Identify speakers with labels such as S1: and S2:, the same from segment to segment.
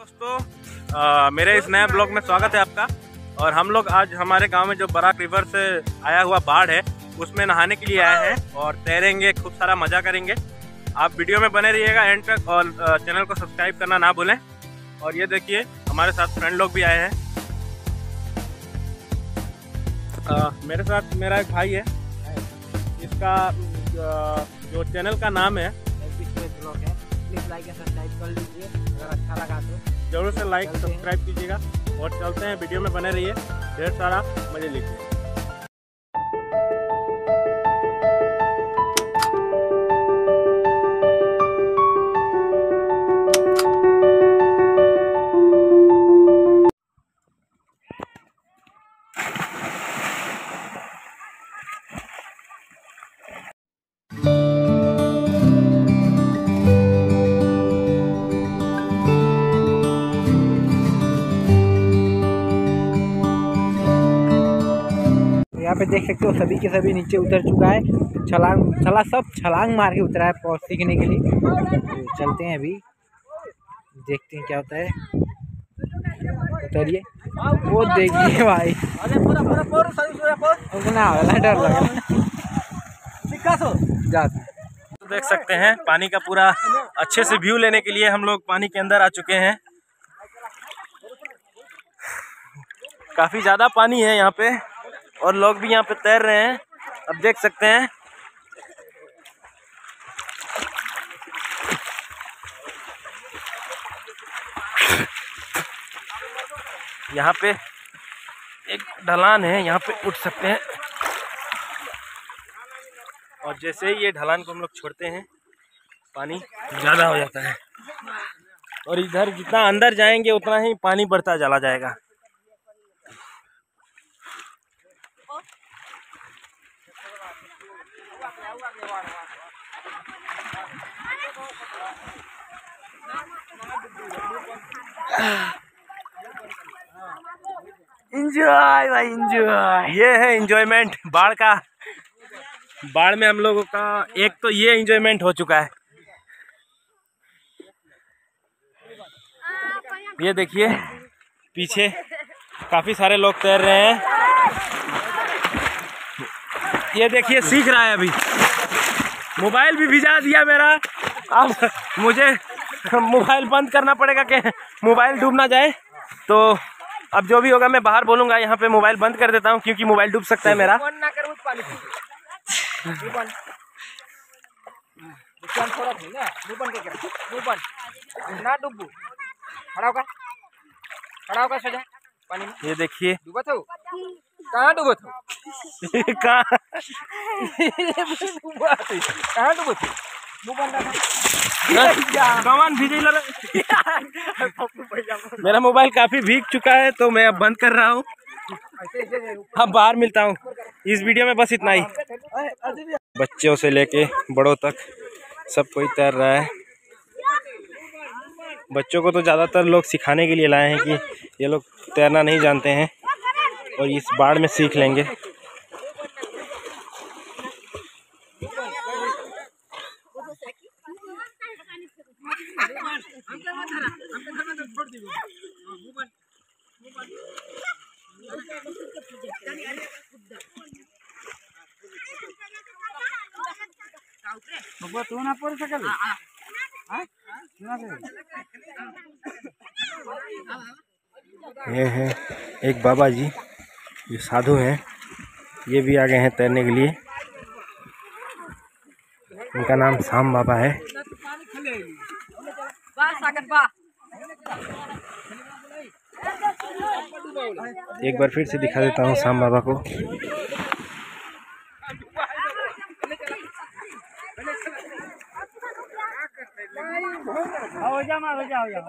S1: दोस्तों मेरे इस नए ब्लॉग में स्वागत है आपका। और हम लोग आज हमारे गाँव में जो बराक रिवर से आया हुआ बाढ़ है, उसमें नहाने के लिए आए हैं और तैरेंगे, खूब सारा मज़ा करेंगे। आप वीडियो में बने रहिएगा एंड तक और चैनल को सब्सक्राइब करना ना भूलें। और ये देखिए, हमारे साथ फ्रेंड लोग भी आए हैं। मेरे साथ मेरा एक भाई है। इसका जो चैनल का नाम है
S2: प्लीज़ लाइक एंड सब्सक्राइब कर लीजिए। अगर अच्छा लगा तो।
S1: ज़रूर से लाइक सब्सक्राइब कीजिएगा। और चलते हैं वीडियो में बने रहिए। ढेर सारा मज़े लीजिए।
S2: यहाँ पे देख सकते हो, सभी के सभी नीचे उतर चुका है। छलांग, छला सब छलांग मार के उतरा है पौध सीखने के लिए। तो चलते हैं अभी। देखते हैं क्या होता है। उतरिए। वो देखिए भाई। उतना डर लगा जाते हैं।
S1: तो देख सकते हैं, पानी का पूरा अच्छे से व्यू लेने के लिए हम लोग पानी के अंदर आ चुके हैं। काफ़ी ज़्यादा पानी है यहाँ पे। और लोग भी यहाँ पे तैर रहे हैं। अब देख सकते हैं। यहाँ पे एक ढलान है, यहाँ पे उठ सकते हैं। और जैसे ही ये ढलान को हम लोग छोड़ते हैं, पानी ज़्यादा हो जाता है। और इधर जितना अंदर जाएँगे, उतना ही पानी बढ़ता चला जाएगा।
S2: इंजॉय भाई इंजॉय
S1: ये है इंजॉयमेंट बाढ़ का. बाढ़ में हम लोगों का एक तो ये इंजॉयमेंट हो चुका है. ये देखिए, पीछे काफ़ी सारे लोग तैर रहे हैं. ये देखिए, सीख रहा है अभी. मोबाइल भी भिजा दिया मेरा. अब मुझे मोबाइल बंद करना पड़ेगा कि मोबाइल डूब ना जाए। तो अब जो भी होगा मैं बाहर बोलूँगा यहाँ पे मोबाइल बंद कर देता हूँ क्योंकि मोबाइल डूब सकता है मेरा।
S2: ना डूबू। खड़ा होगा खड़ा होगा सजा। पानी में।
S1: ये देखिए।
S2: कहाँ डूबो था
S1: कहाँ?
S2: डूबा था
S1: मेरा मोबाइल काफ़ी भीग चुका है तो मैं अब बंद कर रहा हूँ।
S2: ऐसे
S1: बाहर मिलता हूँ। इस वीडियो में बस इतना ही। बच्चों से लेके बड़ों तक सब कोई तैर रहा है। बच्चों को तो ज़्यादातर लोग सिखाने के लिए लाए हैं कि ये लोग तैरना नहीं जानते हैं और इस बाढ़ में सीख लेंगे
S2: बाबा तू ना पड़ सकल।
S1: ये है एक बाबा जी जो साधु हैं। ये भी आ गए हैं तैरने के लिए। उनका नाम शाम बाबा है। एक बार फिर से दिखा देता हूँ शाम बाबा को
S2: हो जा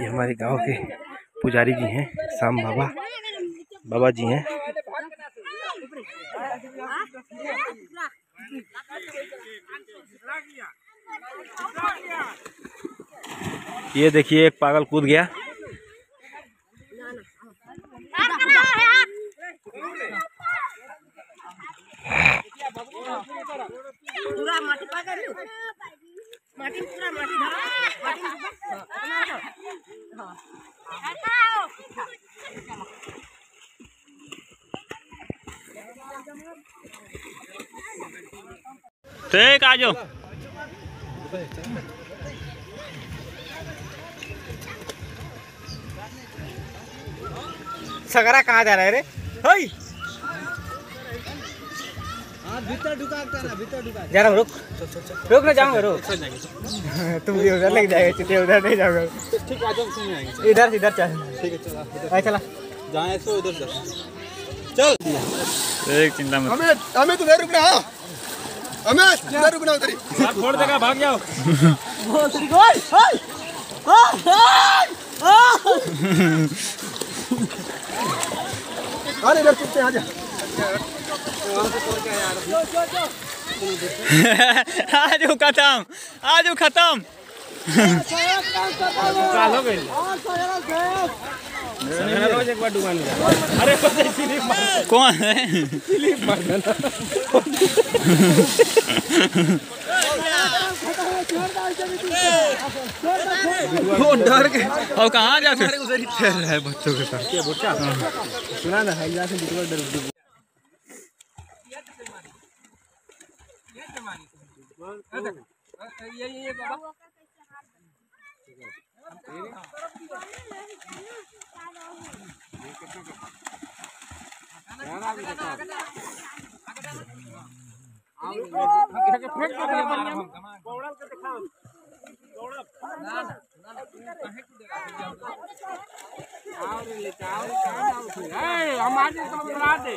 S1: ये हमारे गाँव के पुजारी जी हैं शाम बाबा। बाबा जी हैं। ये देखिए, एक पागल कूद गया
S3: पूरा माटी पा कर माटी पूरा माटी धरा माटी
S1: ठीक आ जाओ।
S2: सगरा कहाँ जा रहा है रे? हई। जरा रुक। रुक ना जाऊँगा रुक। तुम भी उधर लेके जाएगा चिट्ठी उधर नहीं जाऊँगा।
S4: ठीक है
S2: इधर इधर चल।
S4: ठीक है चला।
S2: भाई चला।
S4: जहाँ सो उधर चल चल।
S1: एक चिंता मत
S5: अमित अमित उधर रुकना हाँ अमित उधर रुकना उधर ही।
S1: छोड़ देगा भाग जाओ।
S5: अरे इधर चुपते आ जा।
S1: आज खत्म आज खत्म।
S2: रोज एक बार डुबान
S1: कौन है
S2: वो डर के
S1: और कहाँ जा फिर
S2: उधर ही ठहर रहा है बच्चों के साथ। सुना ना हैजा से बिल्कुल डर
S4: हमारे तो बना दे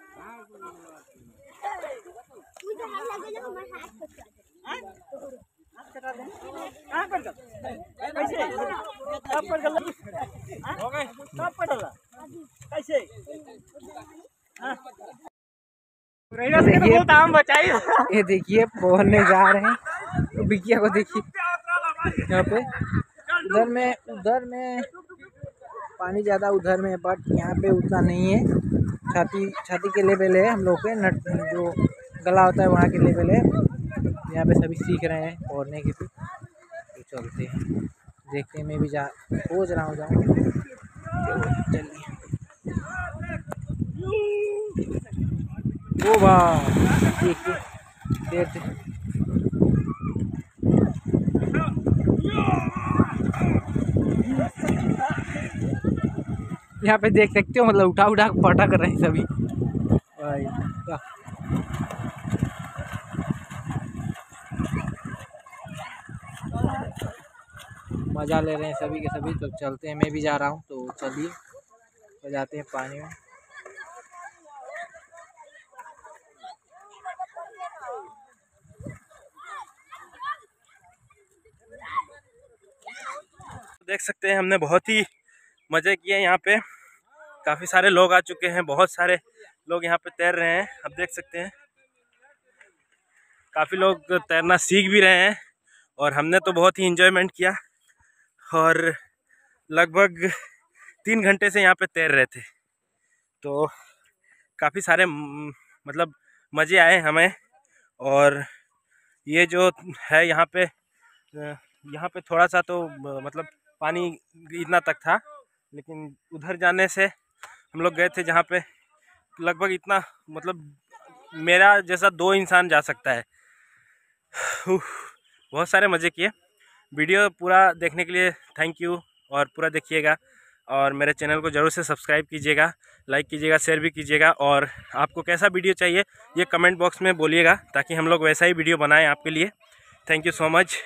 S2: देखिए ये देखिए पहुँचने जा रहे हैं। तो बिकिया को देखिए। यहाँ पे उधर में उधर में, पानी ज़्यादा उधर में बट यहाँ पे उतना नहीं है। छाती छाती के लेवल है हम लोग के नट, जो गला होता है वहाँ के लेवल है। यहाँ पे सभी सीख रहे हैं पौड़ने की तो चलते हैं। देखते हैं, मैं भी जा सोच रहा हूँ जाऊँ। चलिए। ओ वाह, देखिए, देखते यहाँ पे देख सकते हो मतलब उठा उठा पटा कर रहे हैं सभी। भाई मज़ा ले रहे हैं सभी के सभी तो चलते हैं। मैं भी जा रहा हूँ तो चलिए। तो जाते हैं पानी में।
S1: देख सकते हैं, हमने बहुत ही मज़े किए यहाँ पे। काफ़ी सारे लोग आ चुके हैं, बहुत सारे लोग यहाँ पे तैर रहे हैं अब देख सकते हैं। काफ़ी लोग तैरना सीख भी रहे हैं और हमने तो बहुत ही इंजॉयमेंट किया और लगभग तीन घंटे से यहाँ पे तैर रहे थे। तो काफ़ी सारे मतलब मज़े आए हमें और ये जो है यहाँ पे यहाँ पे थोड़ा सा तो मतलब पानी इतना तक था। लेकिन उधर जाने से हम लोग गए थे जहाँ पे लगभग इतना मतलब मेरा जैसा दो इंसान जा सकता है। बहुत सारे मज़े किए। वीडियो पूरा देखने के लिए थैंक यू और पूरा देखिएगा। और मेरे चैनल को ज़रूर से सब्सक्राइब कीजिएगा लाइक कीजिएगा शेयर भी कीजिएगा और आपको कैसा वीडियो चाहिए, ये कमेंट बॉक्स में बोलिएगा ताकि हम लोग वैसा ही वीडियो बनाएँ आपके लिए। Thank you so much